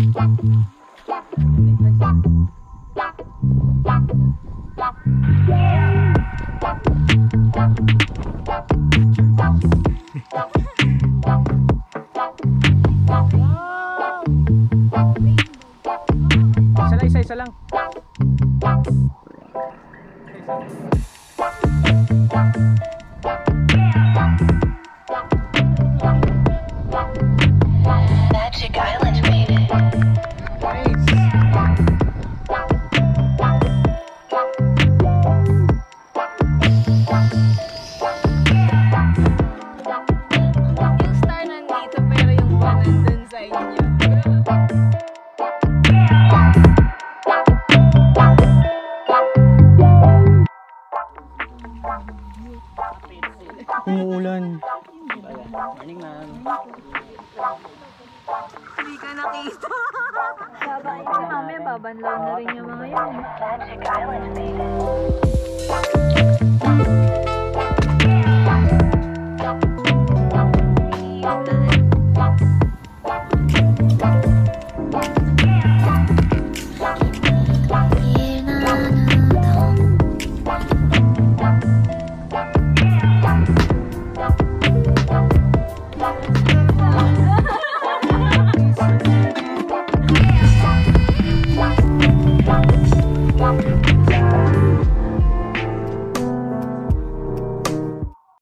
Isa lang, isa, lang. Umuulan. Morning, ma'am. Hindi ka nakita. Babae ka mami, babanlaw na rin yung mga yun. Magic Island, baby.